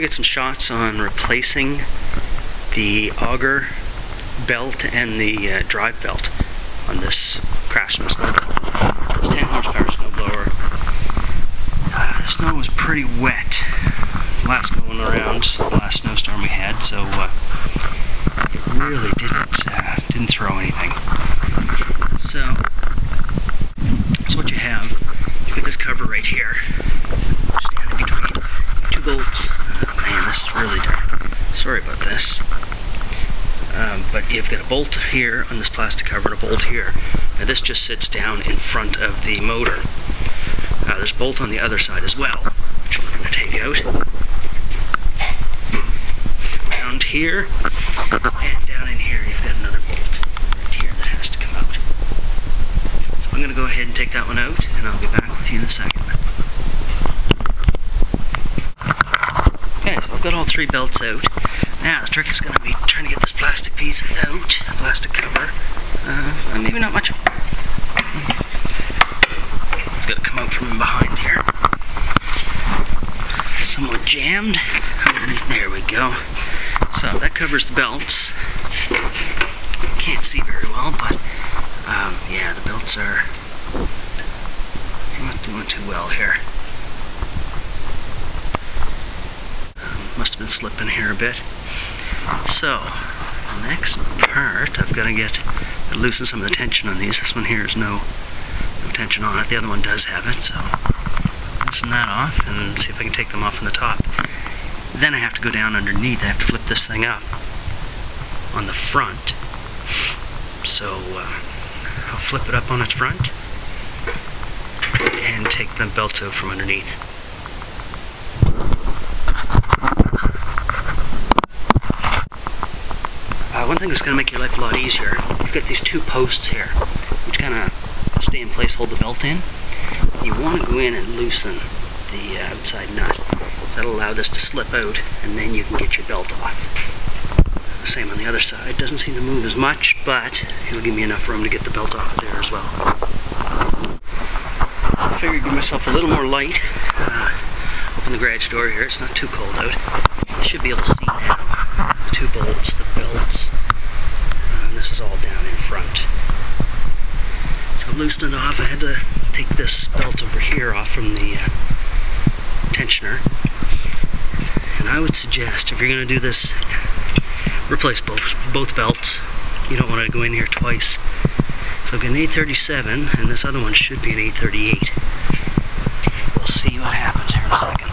get some shots on replacing the auger belt and the uh, drive belt on this Craftsman snowblower. This 10 horsepower snowblower. Uh, the snow was pretty wet last going around, the last snowstorm we had, so uh, it really didn't uh, didn't throw anything. So, so what you have, you got this cover right here, standing between two bolts. Oh, man, this is really dark. Sorry about this. Um, but you've got a bolt here on this plastic cover and a bolt here. Now this just sits down in front of the motor. Uh, there's a bolt on the other side as well, which we're going to take out. Around here, and down in here you've got another bolt right here that has to come out. So I'm going to go ahead and take that one out, and I'll be back with you in a second. Okay, so I've got all three belts out. Now, the trick is going to be trying to get this plastic piece out, plastic cover. Uh, maybe not much. It's got to come out from behind here. Somewhat jammed. There we go. So that covers the belts. Can't see very well, but um, yeah, the belts are not doing too well here. Must have been slipping here a bit. So, next part, I've got to get loosen some of the tension on these. This one here is no, no tension on it. The other one does have it, so loosen that off and see if I can take them off from the top. Then I have to go down underneath. I have to flip this thing up on the front. So uh, I'll flip it up on its front and take the belts out from underneath. Uh, one thing that's going to make your life a lot easier, you've got these two posts here, which kind of stay in place, hold the belt in. You want to go in and loosen the uh, outside nut. That'll allow this to slip out, and then you can get your belt off. Same on the other side. Doesn't seem to move as much, but it'll give me enough room to get the belt off of there as well. I figured give myself a little more light. Uh, open the garage door here. It's not too cold out. You should be able to see now the two bolts, the belts. All down in front. So I it off. I had to take this belt over here off from the uh, tensioner. And I would suggest if you're going to do this, replace both both belts. You don't want to go in here twice. So I've got an A37, and this other one should be an A38. We'll see what happens here in a second.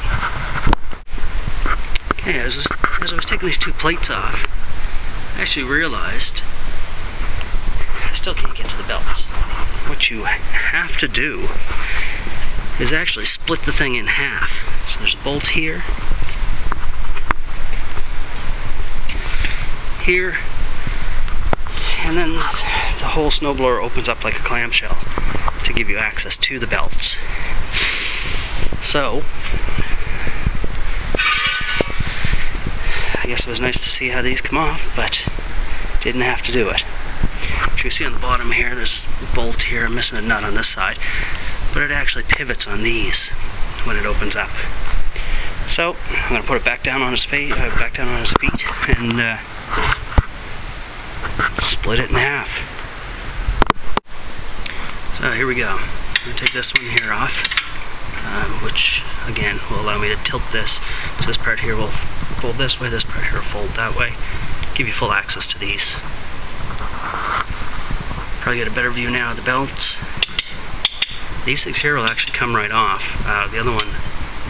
Okay, as, as I was taking these two plates off, I actually realized still can't get to the belts. What you have to do is actually split the thing in half. So there's a bolt here, here, and then the whole snowblower opens up like a clamshell to give you access to the belts. So, I guess it was nice to see how these come off, but didn't have to do it. You see on the bottom here, there's a bolt here, I'm missing a nut on this side, but it actually pivots on these when it opens up. So, I'm going to put it back down on its feet, uh, back down on its feet, and uh, split it in half. So here we go. I'm going to take this one here off, um, which again will allow me to tilt this. So this part here will fold this way, this part here will fold that way. Give you full access to these. Probably get a better view now of the belts. These things here will actually come right off. Uh, the other one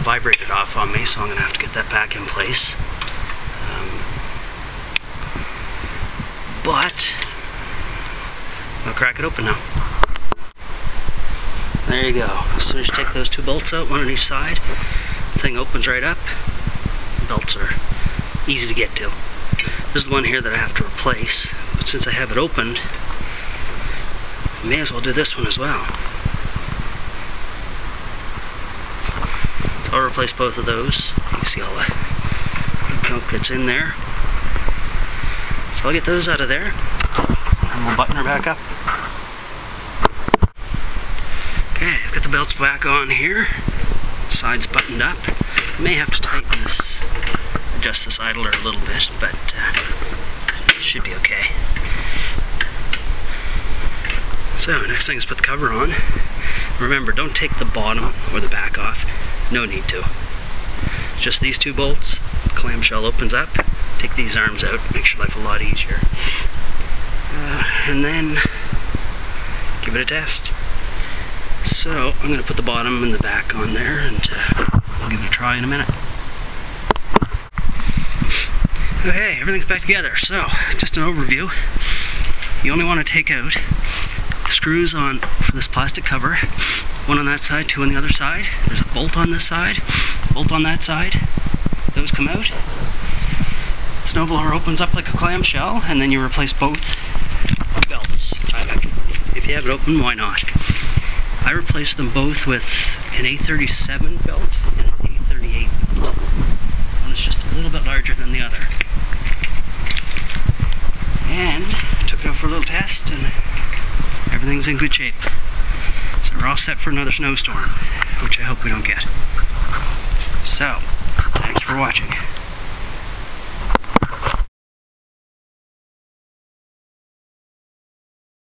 vibrated off on me, so I'm going to have to get that back in place. Um, but I'll crack it open now. There you go. As you take those two bolts out, one on each side, the thing opens right up. Belts are easy to get to. This is the one here that I have to replace, but since I have it opened, may as well do this one as well. So I'll replace both of those. You can see all the gunk that's in there. So I'll get those out of there, and we'll button her back up. Okay, I've got the belts back on here. Sides buttoned up. I may have to tighten this adjust this idler a little bit, but uh, should be okay. So, next thing is put the cover on. Remember, don't take the bottom or the back off. No need to. Just these two bolts, clamshell opens up, take these arms out, makes your life a lot easier. Uh, and then give it a test. So I'm going to put the bottom and the back on there and uh, I'll give it a try in a minute. Okay, everything's back together. So, just an overview. You only want to take out screws on for this plastic cover. One on that side, two on the other side. There's a bolt on this side, bolt on that side. Those come out. Snowblower opens up like a clamshell, and then you replace both belts. If you have it open, why not? I replaced them both with an A37 belt and an A38 belt. One is just a little bit larger than the other. And took it out for a little test and in good shape. So we're all set for another snowstorm, which I hope we don't get. So, thanks for watching.